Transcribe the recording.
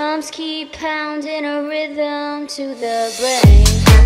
Drums keep pounding a rhythm to the brain.